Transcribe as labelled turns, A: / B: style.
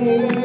A: Amen.